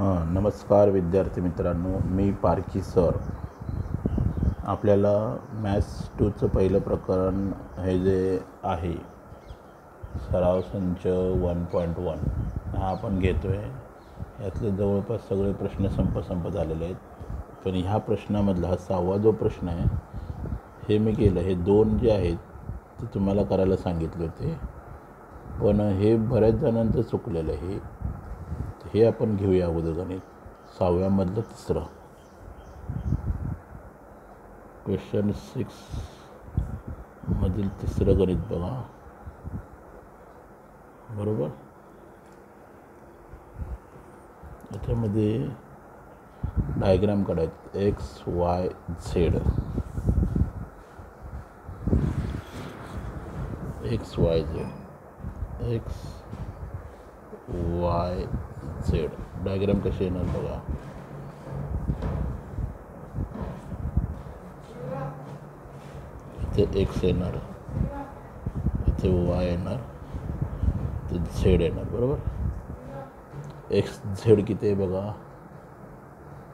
हां नमस्कार विद्यार्थी मित्रांनो मी पारखी सर. आपल्याला मॅथ्स टूचं पहिलं प्रकरण हे जे आहे सराव संच वन पॉईंट वन हा आपण घेतो आहे यातले जवळपास सगळे प्रश्न संप संप झालेले आहेत. पण ह्या प्रश्नामधला हा सहावा जो प्रश्न आहे हे मी केलं. हे दोन जे आहेत ते तुम्हाला करायला सांगितले होते. पण हे बऱ्याच जणांचं चुकलेलं आहे. हे आपण घेऊया अगोदर गणित सहाव्यामधलं तिसरं. क्वेश्चन सिक्स मधील तिसरं गणित बघा. बरोबर? याच्यामध्ये डायग्राम काढायचं. X Y Z X Y Z X Y Z diagram कशी येणार बघा इथे एक्स येणार इथे वाय येणार इथे झेड येणार बरोबर एक्स झेड किती आहे बघा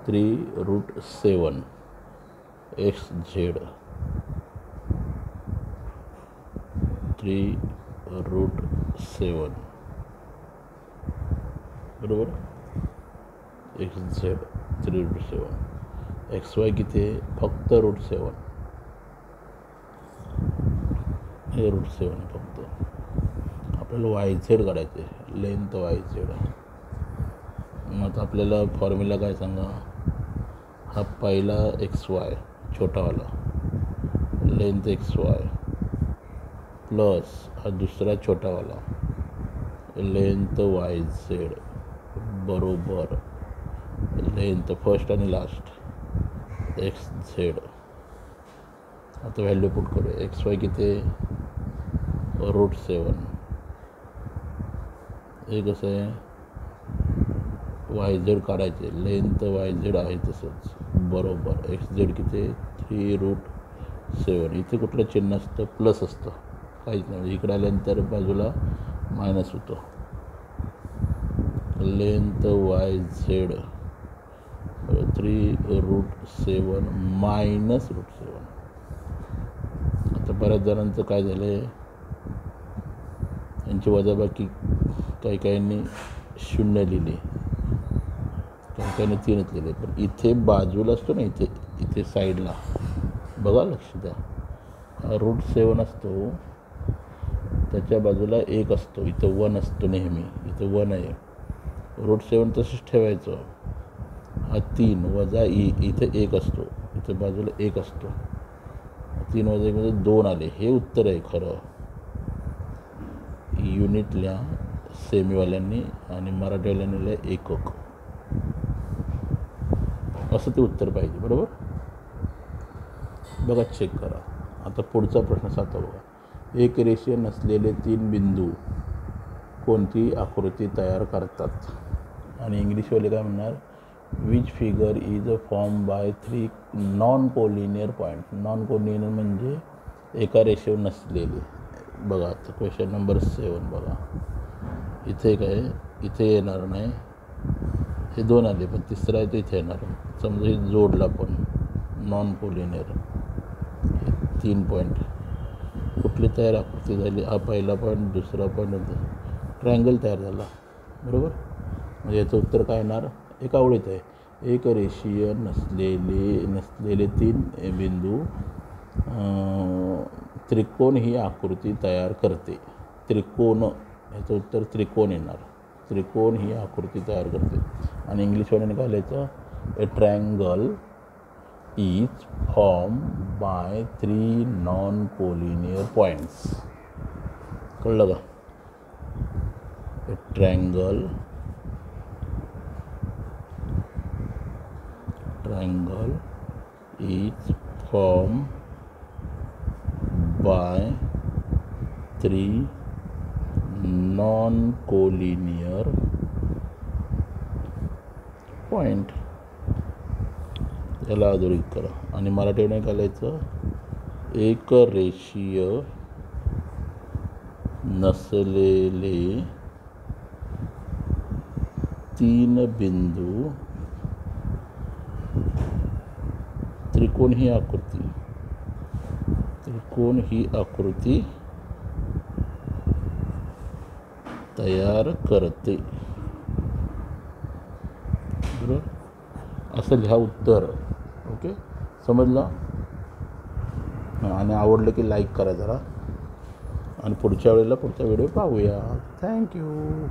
three root seven X Z three root seven बरोबर X Z three root seven. X Y किती आहे? फक्त रूट सेवन हे रूट सेवन आहे फक्त. आपल्याला वाय झेड काढायचे लेंथ वाय झेड मग आता आपल्याला फॉर्म्युला काय सांगा? हा पहिला एक्स वाय छोटावाला. लेंथ एक्स वाय प्लस हा दुसरा छोटावाला. लेंथ वाय झेड बरोबर. लेंथ फर्स्ट आणि लास्ट एक्स झेड आता व्हॅल्यू पुट करू एक्स वाय किती? रूट सेवन हे कसं आहे? वाय झेड काढायचे. लेंथ वाय झेड आहे तसंच. बरोबर. एक्स झेड किती? थ्री रूट सेवन इथे कुठलं चिन्ह असतं? प्लस असतं. काहीच नाही. इकडे आल्यानंतर बाजूला मायनस होतं. Length Y Z. Three root seven minus root seven. आता बऱ्याच जणांचं काय झालं आहे यांची वजाबाकी काही काहींनी शून्य लिहिली. काही काहींनी तीनच लिहिले. पण इथे बाजूला असतो ना इथे इथे साईडला. बघा लक्ष द्या. हा रूट सेवन असतो. त्याच्या बाजूला एक असतो. इथं वन असतो नेहमी. इथं वन आहे. रूट सेवन तसंच ठेवायचं. हा तीन वजा ई इथे एक असतो. इथं बाजूला एक असतो. तीन वजा एकमध्ये म्हणजे दोन आले. हे उत्तर आहे खरं. युनिटल्या सेमीवाल्यांनी आणि मराठीवाल्यांनी लिहिलं एकक. असं ते उत्तर पाहिजे बरोबर? बघा चेक करा. आता पुढचा प्रश्न साता बघा. एक रेषीय नसलेले तीन बिंदू कोणती आकृती तयार करतात? आणि इंग्लिशवाले काय म्हणणार which figure is a form by three non collinear point non collinear म्हणजे एका रेषेवर नसलेली. बघा आता क्वेश्चन नंबर सेवन बघा. इथे काय इथे येणार नाही. हे दोन आले पण तिसरा आहे ते इथे येणार. समजा हे जोडला पण नॉन कोलिनियर तीन पॉईंट कुठली तयार आकृती झाली? हा पहिला पॉईंट दुसरा पॉईंट ट्रायंगल तयार झाला. बरोबर? म्हणजे याचं उत्तर काय येणार? एक ओळीत आहे. एक रेषीय नसलेले नसलेले तीन बिंदू त्रिकोण ही आकृती तयार करते. त्रिकोण याचं उत्तर त्रिकोण येणार. त्रिकोण ही आकृती तयार करते. आणि इंग्लिशवाल्याने काय लिहायचं? A triangle is form by three non collinear points कळलं का? A triangle angle is form by three non collinear point याला आधुनिक करा. आणि मराठी नैकायचं एक रेषीय नसलेले तीन बिंदू त्रिकोण ही आकृती. त्रिकोण ही आकृती तयार करते. बरोबर असं लिहा उत्तर. ओके? समजलं? आणि आवडलं की लाईक करा जरा. आणि पुढच्या वेळेला पुढचा व्हिडिओ पाहूया. थँक्यू